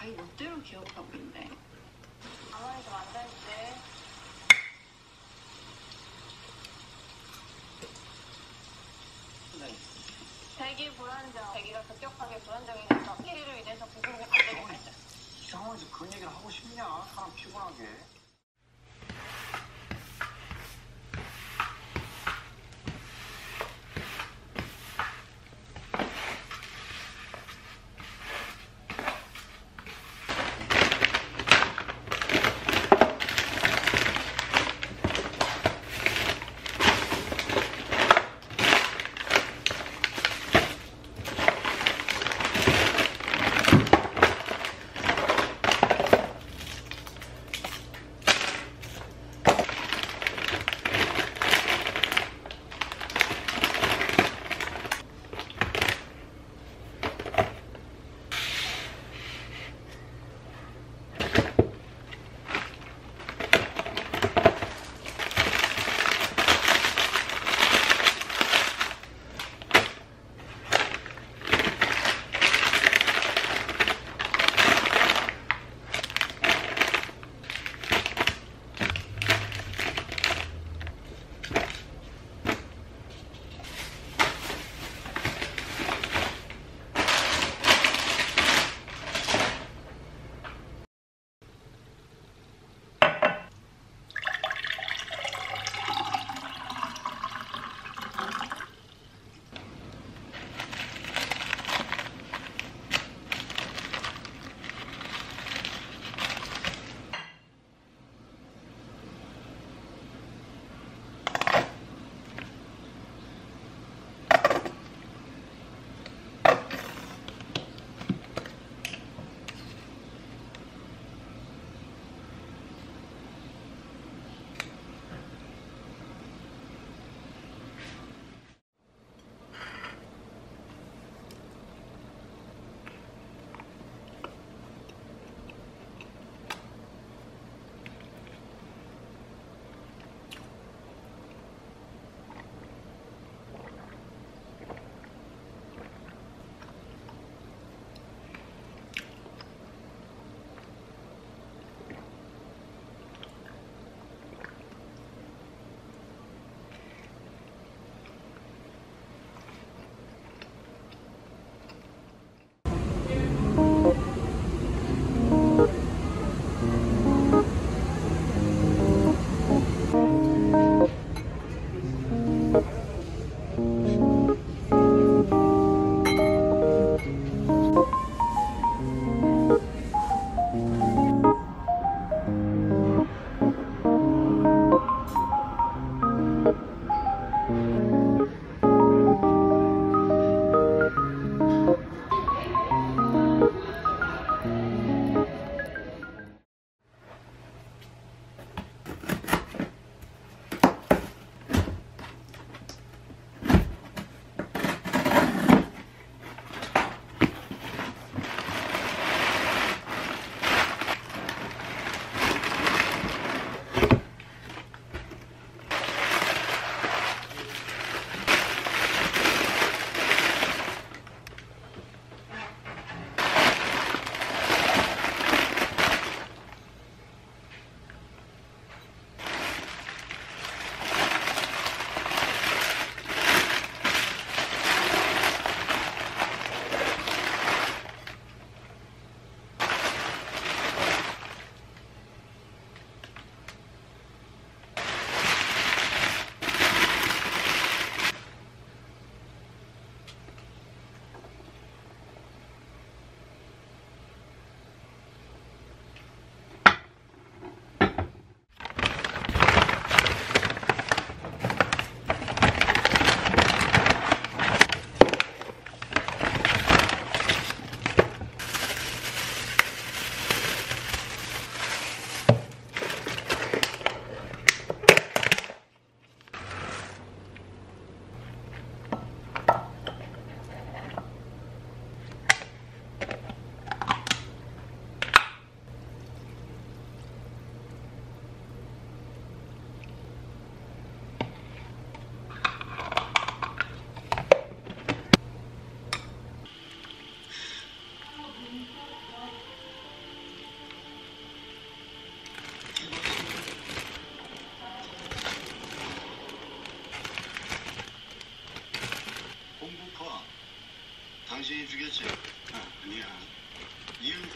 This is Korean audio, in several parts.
그대로 기억하고 있네. 가만히 좀 앉아있지. 대기 불안정. 대기가 급격하게 불안정해져서 피리로 인해서 부분이 갑자기 발생. 이 상황에서 그런 얘기를 하고 싶냐? 사람 피곤하게.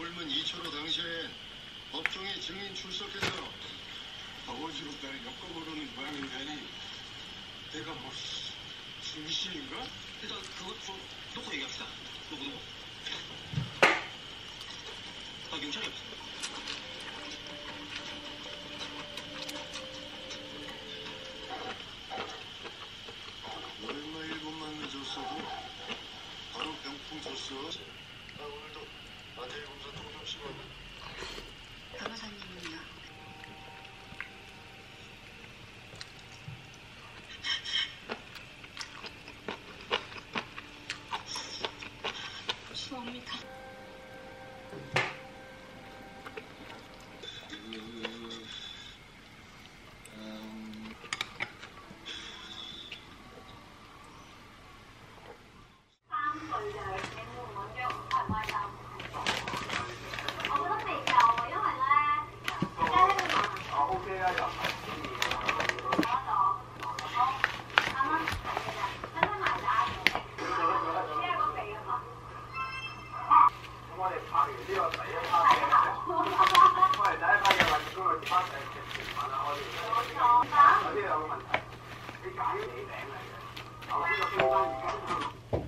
젊은 이철호 당시엔 법정에 증인 출석해서 아버지로 딸 엮어보려는 모양인데 내가 뭐 중신인가? 일단 그것 좀 놓고 얘기합시다. 누구 누구? 아 경찰이 없어. 起名嚟嘅，我呢個先生唔緊張。